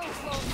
Go, Chloe.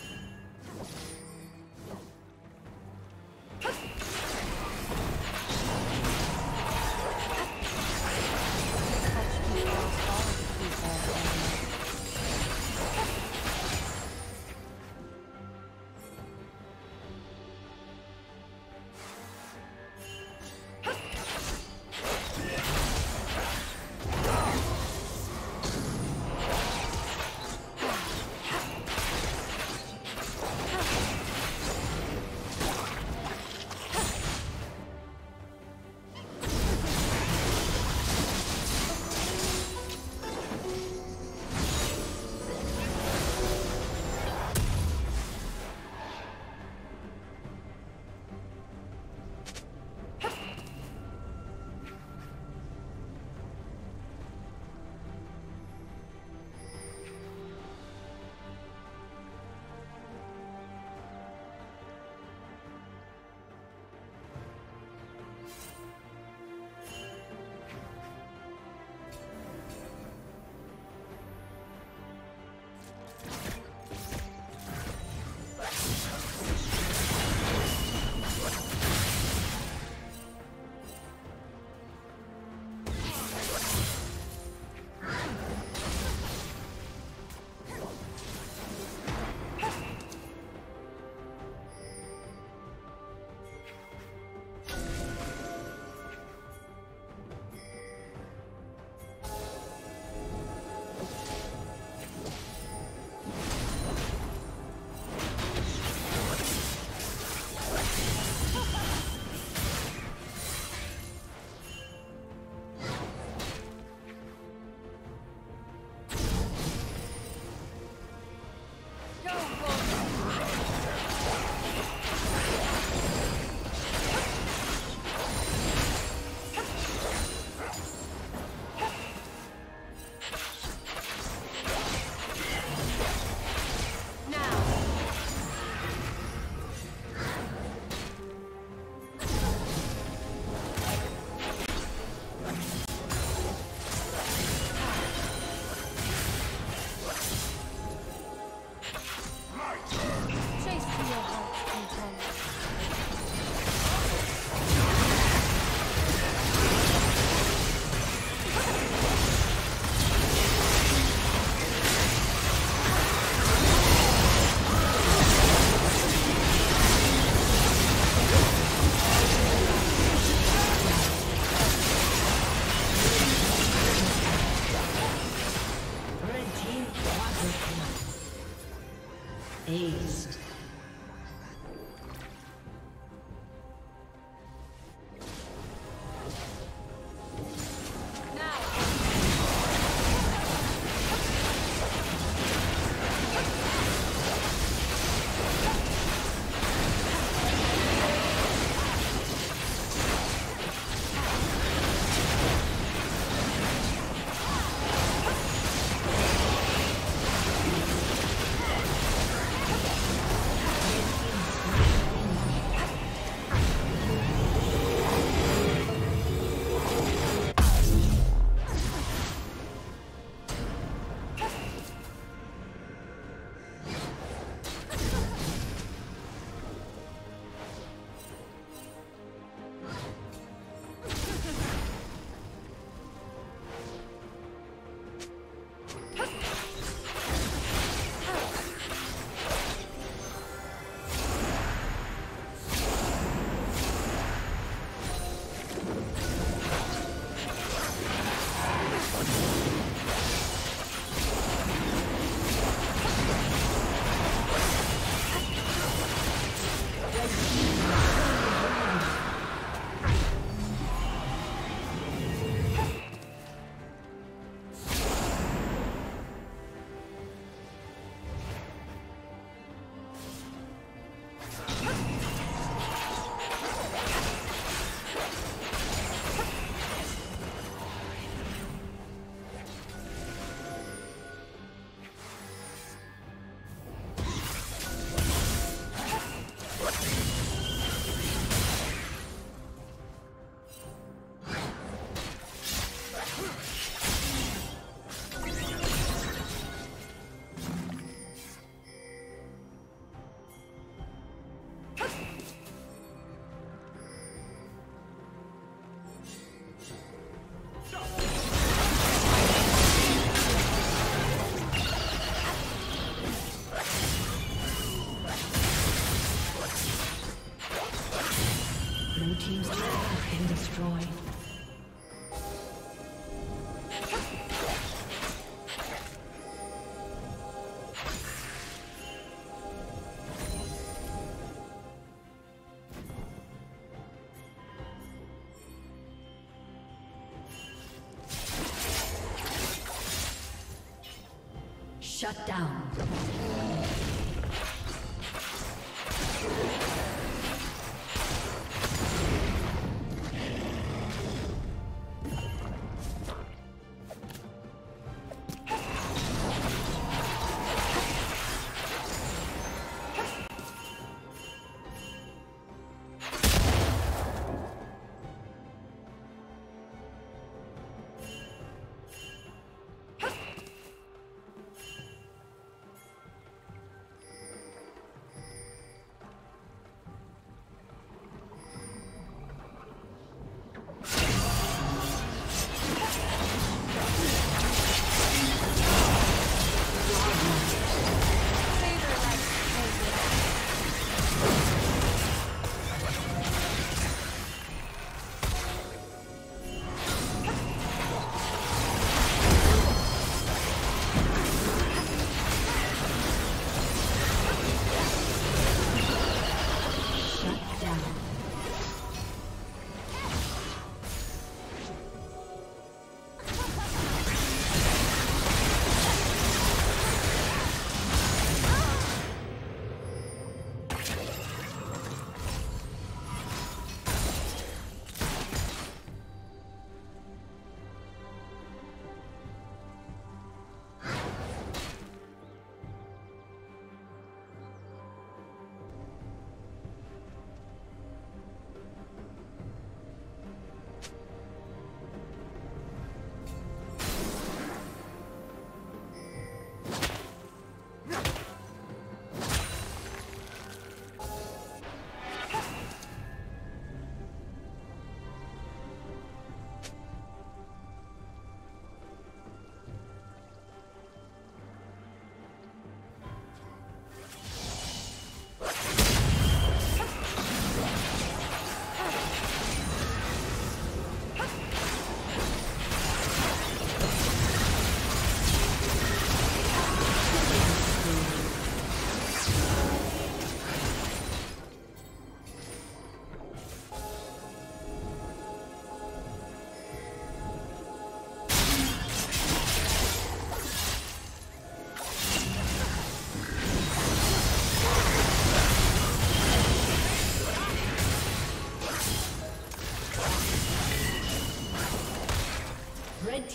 Shut down.